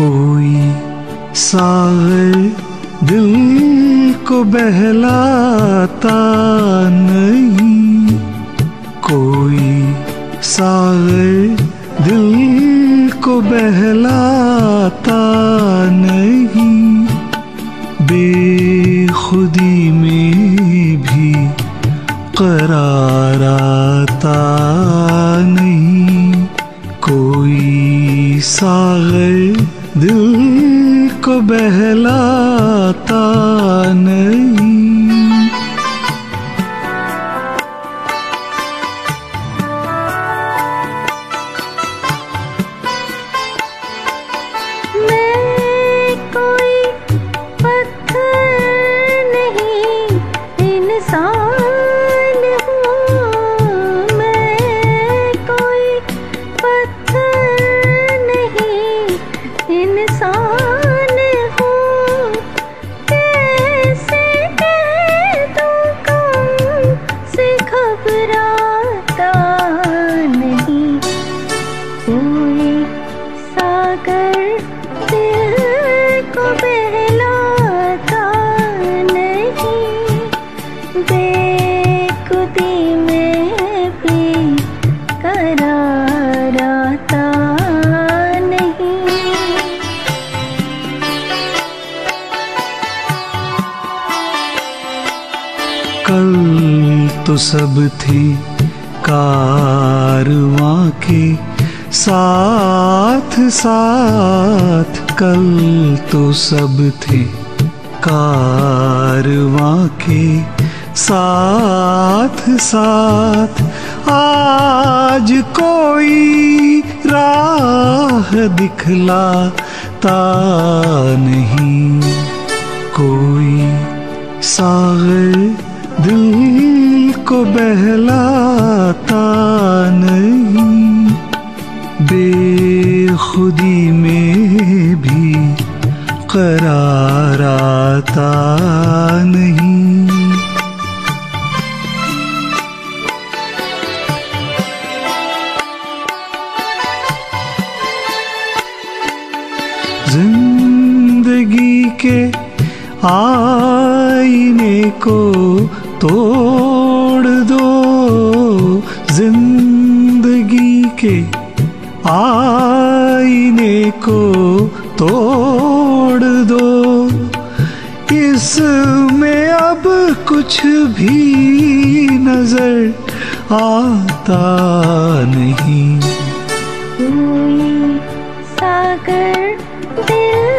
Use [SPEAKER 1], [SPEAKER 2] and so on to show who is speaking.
[SPEAKER 1] कोई सागर दिल को बहलाता नहीं। कोई सागर दिल को बहलाता नहीं। बेखुदी में भी करार आता नहीं। कोई सागर दिल को बहलाता नहीं। तो सब थे कारवां के। साथ साथ, कल तो सब थे कारवां के। साथ साथ, आज कोई राह दिखलाता नहीं। कोई सागर बहलाता नहीं बेखुदी में भी करार आता नहीं। ज़िंदगी के आईने को छोड़ दो ज़िंदगी के आईने को तोड़ दो। इसमें अब कुछ भी नज़र आता नहीं। सागर दिल